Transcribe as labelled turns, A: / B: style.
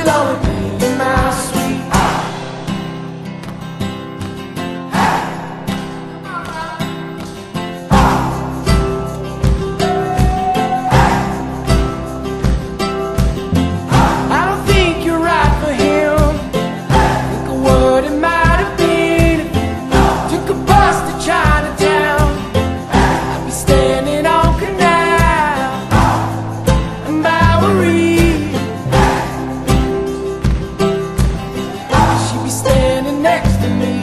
A: it all again. next to me.